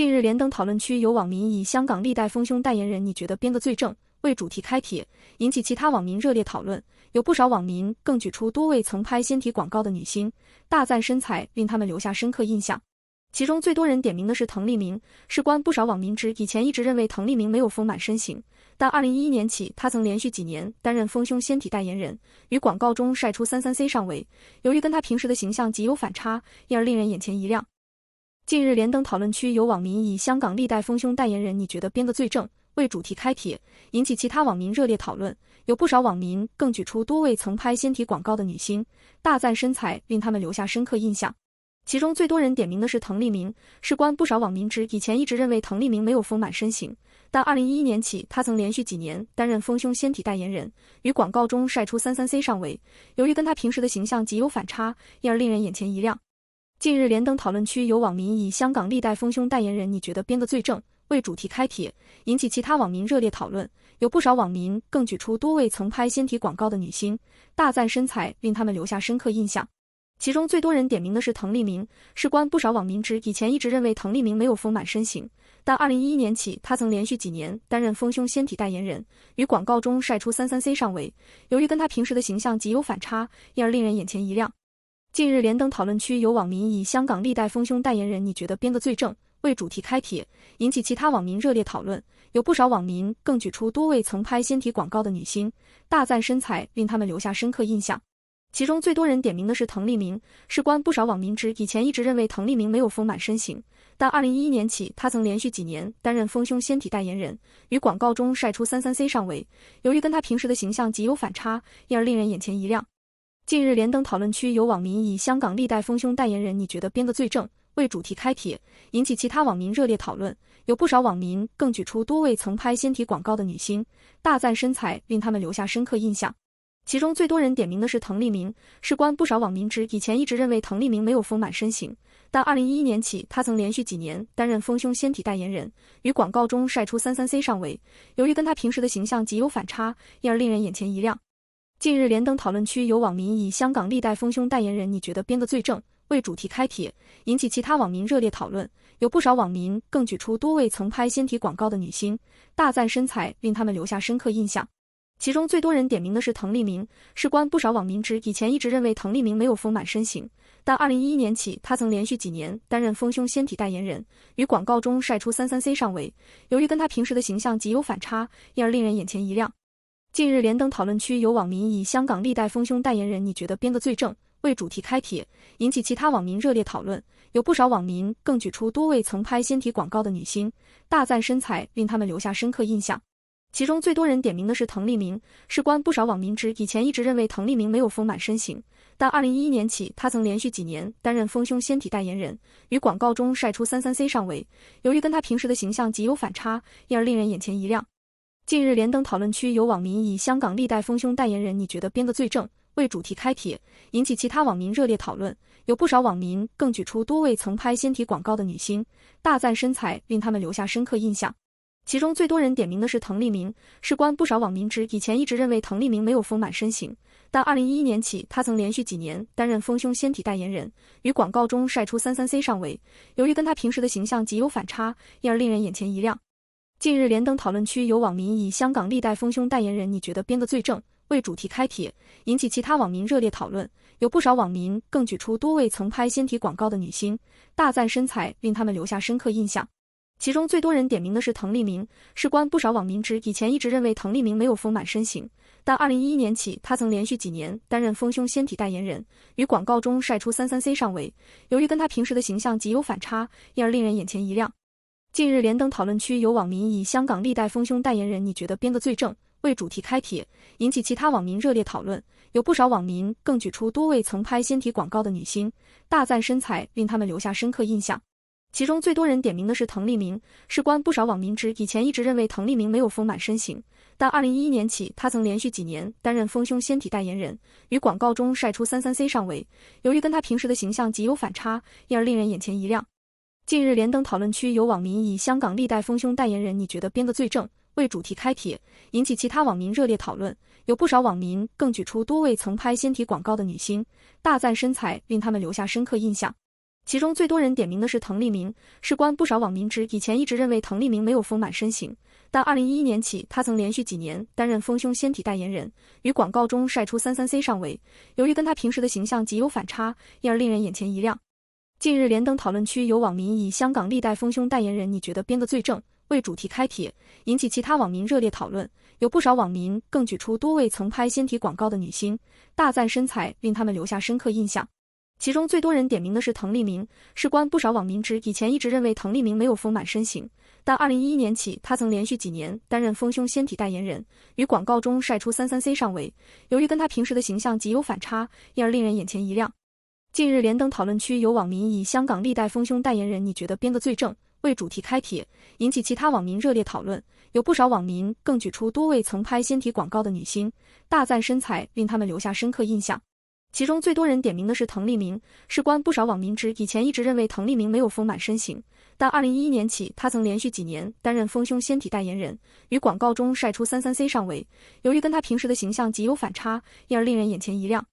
近日，连登讨论区有网民以“香港历代丰胸代言人，你觉得编个最正”为主题开帖，引起其他网民热烈讨论。有不少网民更举出多位曾拍纤体广告的女星，大赞身材令他们留下深刻印象。其中最多人点名的是滕丽名，事关不少网民之以前一直认为滕丽名没有丰满身形，但二零一一年起，她曾连续几年担任丰胸纤体代言人，于广告中晒出三三 C 上围。由于跟她平时的形象极有反差，因而令人眼前一亮。近日，连登讨论区有网民以“香港历代丰胸代言人，你觉得编个最正”为主题开帖，引起其他网民热烈讨论。有不少网民更举出多位曾拍纤体广告的女星，大赞身材令他们留下深刻印象。其中最多人点名的是滕丽名，事关不少网民之以前一直认为滕丽名没有丰满身形，但二零一一年起，她曾连续几年担任丰胸纤体代言人，于广告中晒出三三 C 上围。由于跟她平时的形象极有反差，因而令人眼前一亮。近日，连登讨论区有网民以“香港历代丰胸代言人，你觉得编的最正”为主题开帖，引起其他网民热烈讨论。有不少网民更举出多位曾拍纤体广告的女星，大赞身材令他们留下深刻印象。其中最多人点名的是滕丽名，事关不少网民之以前一直认为滕丽名没有丰满身形，但二零一一年起，她曾连续几年担任丰胸纤体代言人，于广告中晒出三三 C 上围。由于跟她平时的形象极有反差，因而令人眼前一亮。近日，连登讨论区有网民以“香港历代丰胸代言人，你觉得编的最正”为主题开帖，引起其他网民热烈讨论。有不少网民更举出多位曾拍纤体广告的女星，大赞身材令他们留下深刻印象。其中最多人点名的是滕丽名，事关不少网民之以前一直认为滕丽名没有丰满身形，但二零一一年起，她曾连续几年担任丰胸纤体代言人，于广告中晒出三三 C 上围。由于跟她平时的形象极有反差，因而令人眼前一亮。近日，连登讨论区有网民以“香港历代丰胸代言人，你觉得编个最正”为主题开帖，引起其他网民热烈讨论。有不少网民更举出多位曾拍纤体广告的女星，大赞身材令他们留下深刻印象。其中最多人点名的是滕丽名，事关不少网民之以前一直认为滕丽名没有丰满身形，但二零一一年起，她曾连续几年担任丰胸纤体代言人，于广告中晒出三三 C 上围。由于跟她平时的形象极有反差，因而令人眼前一亮。近日，连登讨论区有网民以“香港历代丰胸代言人，你觉得编的最正”为主题开帖，引起其他网民热烈讨论。有不少网民更举出多位曾拍纤体广告的女星，大赞身材令他们留下深刻印象。其中最多人点名的是滕丽名，事关不少网民之以前一直认为滕丽名没有丰满身形，但二零一一年起，她曾连续几年担任丰胸纤体代言人，于广告中晒出三三 C 上围。由于跟她平时的形象极有反差，因而令人眼前一亮。近日，连登讨论区有网民以“香港历代丰胸代言人，你觉得编的最正”为主题开帖，引起其他网民热烈讨论。有不少网民更举出多位曾拍纤体广告的女星，大赞身材令他们留下深刻印象。其中最多人点名的是滕丽名，事关不少网民之以前一直认为滕丽名没有丰满身形，但二零一一年起，她曾连续几年担任丰胸纤体代言人，于广告中晒出三三 C 上围。由于跟她平时的形象极有反差，因而令人眼前一亮。近日，连登讨论区有网民以“香港历代丰胸代言人，你觉得编个最正”为主题开帖，引起其他网民热烈讨论。有不少网民更举出多位曾拍纤体广告的女星，大赞身材令他们留下深刻印象。其中最多人点名的是滕丽名，事关不少网民之以前一直认为滕丽名没有丰满身形，但二零一一年起，她曾连续几年担任丰胸纤体代言人，于广告中晒出三三 C 上围。由于跟她平时的形象极有反差，因而令人眼前一亮。近日，连登讨论区有网民以“香港历代丰胸代言人，你觉得编的最正”为主题开帖，引起其他网民热烈讨论。有不少网民更举出多位曾拍纤体广告的女星，大赞身材令他们留下深刻印象。其中最多人点名的是滕丽名，事关不少网民之以前一直认为滕丽名没有丰满身形，但二零一一年起，她曾连续几年担任丰胸纤体代言人，于广告中晒出三三 C 上围。由于跟她平时的形象极有反差，因而令人眼前一亮。近日，连登讨论区有网民以“香港历代丰胸代言人，你觉得编的最正”为主题开帖，引起其他网民热烈讨论。有不少网民更举出多位曾拍纤体广告的女星，大赞身材令他们留下深刻印象。其中最多人点名的是滕丽名，事关不少网民之以前一直认为滕丽名没有丰满身形，但二零一一年起，她曾连续几年担任丰胸纤体代言人，于广告中晒出三三 C 上围。由于跟她平时的形象极有反差，因而令人眼前一亮。近日，连登讨论区有网民以“香港历代丰胸代言人，你觉得编的最正”为主题开帖，引起其他网民热烈讨论。有不少网民更举出多位曾拍纤体广告的女星，大赞身材令他们留下深刻印象。其中最多人点名的是滕丽名，事关不少网民之以前一直认为滕丽名没有丰满身形，但二零一一年起，她曾连续几年担任丰胸纤体代言人，于广告中晒出三三 C 上围。由于跟她平时的形象极有反差，因而令人眼前一亮。近日，连登讨论区有网民以“香港历代丰胸代言人，你觉得编个最正”为主题开帖，引起其他网民热烈讨论。有不少网民更举出多位曾拍纤体广告的女星，大赞身材令他们留下深刻印象。其中最多人点名的是滕丽名，事关不少网民之以前一直认为滕丽名没有丰满身形，但二零一一年起，她曾连续几年担任丰胸纤体代言人，于广告中晒出三三 C 上围。由于跟她平时的形象极有反差，因而令人眼前一亮。近日，连登讨论区有网民以“香港历代丰胸代言人，你觉得编个最正”为主题开帖，引起其他网民热烈讨论。有不少网民更举出多位曾拍纤体广告的女星，大赞身材令他们留下深刻印象。其中最多人点名的是滕丽名，事关不少网民之以前一直认为滕丽名没有丰满身形，但二零一一年起，她曾连续几年担任丰胸纤体代言人，于广告中晒出三三 C 上围。由于跟她平时的形象极有反差，因而令人眼前一亮。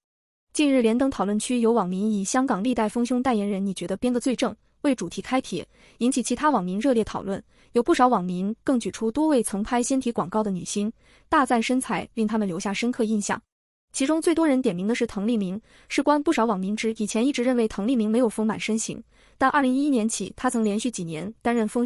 近日，连登讨论区有网民以“香港历代丰胸代言人，你觉得编个最正”为主题开帖，引起其他网民热烈讨论。有不少网民更举出多位曾拍纤体广告的女星，大赞身材令他们留下深刻印象。其中最多人点名的是滕丽名，事关不少网民之以前一直认为滕丽名没有丰满身形，但二零一一年起，她曾连续几年担任丰胸。